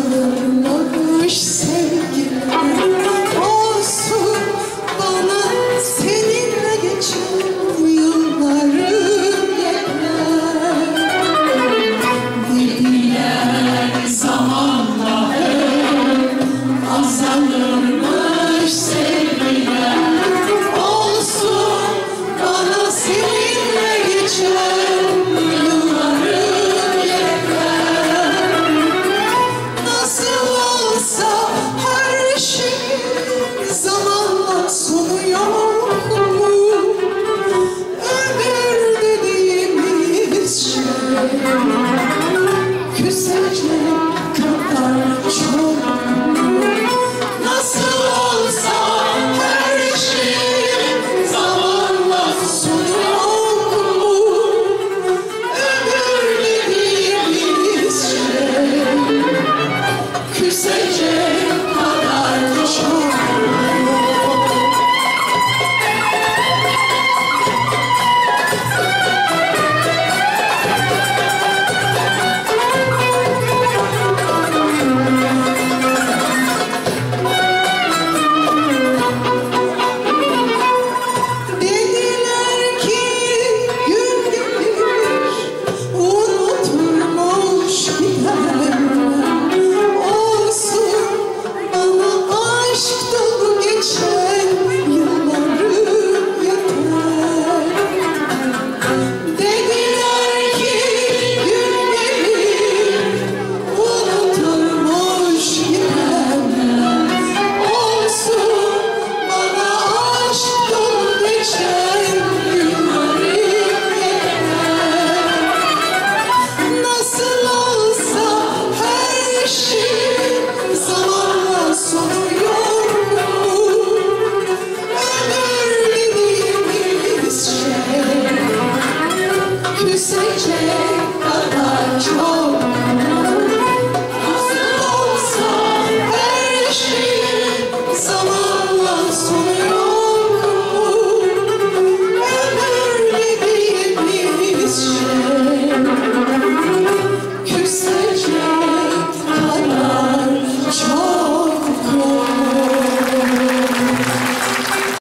Deus.